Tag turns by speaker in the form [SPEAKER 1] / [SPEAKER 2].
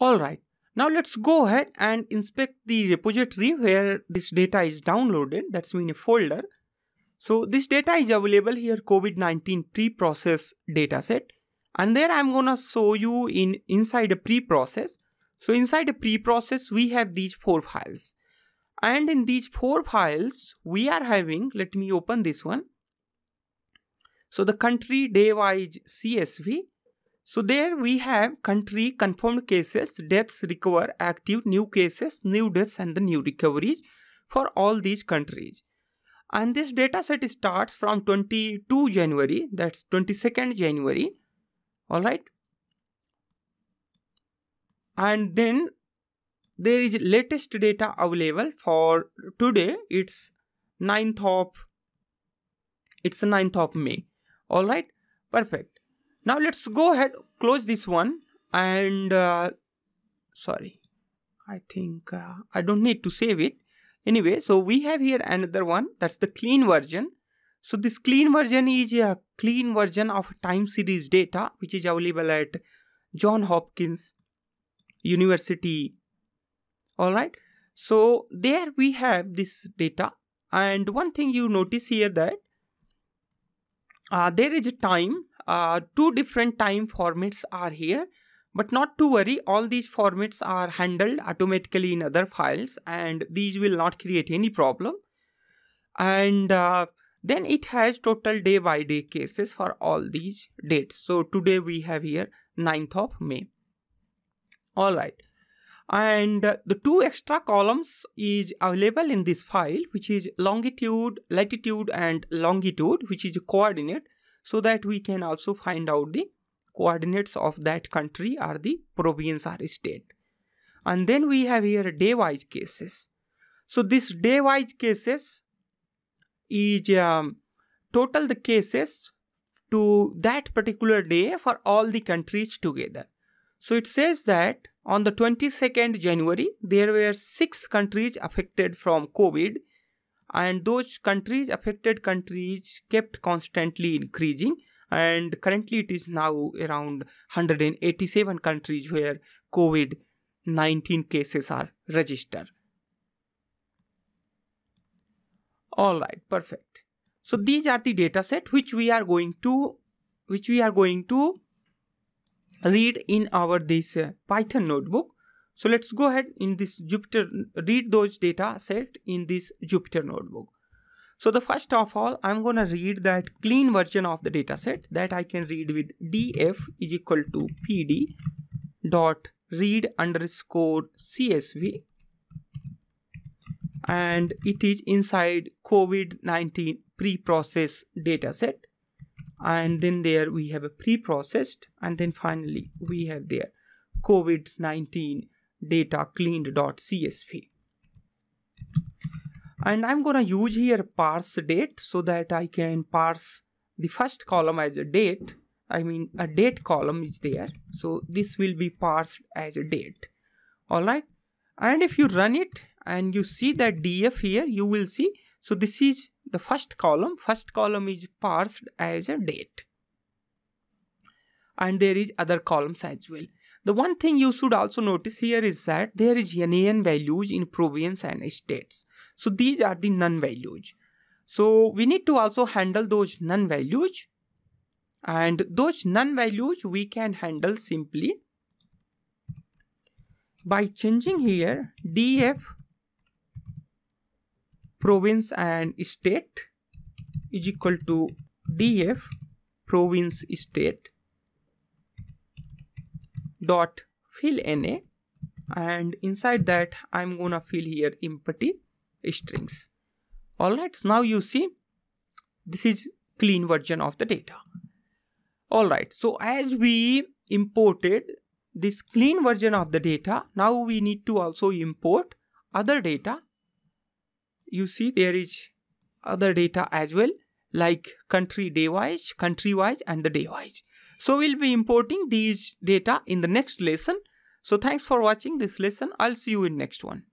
[SPEAKER 1] Alright, now let's go ahead and inspect the repository where this data is downloaded. That's in a folder. So this data is available here COVID-19 pre-process dataset. And there I'm gonna show you in inside a pre-process. So inside a pre-process, we have these four files. And in these four files, we are having, let me open this one. So the country day-wise CSV so there we have country confirmed cases, deaths recover, active, new cases, new deaths and the new recoveries for all these countries. And this data set starts from 22 January, that's 22nd January, alright. And then there is latest data available for today, it's 9th of, it's 9th of May, alright, perfect. Now let's go ahead, close this one and uh, sorry, I think uh, I don't need to save it. Anyway, so we have here another one that's the clean version. So this clean version is a clean version of time series data which is available at John Hopkins University. Alright, so there we have this data and one thing you notice here that uh, there is a time uh, two different time formats are here but not to worry all these formats are handled automatically in other files and these will not create any problem. And uh, then it has total day by day cases for all these dates. So today we have here 9th of may. All right and uh, the two extra columns is available in this file which is longitude latitude and longitude which is coordinate so that we can also find out the coordinates of that country or the province or state. And then we have here day-wise cases. So this day-wise cases is um, total the cases to that particular day for all the countries together. So it says that on the 22nd January, there were six countries affected from COVID and those countries affected countries kept constantly increasing. And currently it is now around 187 countries where covid-19 cases are registered. All right perfect. So these are the data set which we are going to which we are going to read in our this uh, python notebook so let's go ahead in this Jupyter, read those data set in this Jupyter notebook. So the first of all, I'm going to read that clean version of the data set that I can read with df is equal to pd dot read underscore csv and it is inside COVID-19 pre-process dataset and then there we have a pre-processed and then finally we have there COVID-19 data cleaned.csv and I'm gonna use here parse date so that I can parse the first column as a date. I mean a date column is there. So this will be parsed as a date. Alright and if you run it and you see that df here you will see. So this is the first column. First column is parsed as a date. And there is other columns as well the one thing you should also notice here is that there is NaN values in province and states. So these are the none values. So we need to also handle those none values and those none values we can handle simply by changing here df province and state is equal to df province state dot fill na and inside that I'm gonna fill here empty strings. Alright, so now you see this is clean version of the data. Alright, so as we imported this clean version of the data, now we need to also import other data. You see there is other data as well like country day wise, country wise and the day wise. So we'll be importing these data in the next lesson. So thanks for watching this lesson. I'll see you in next one.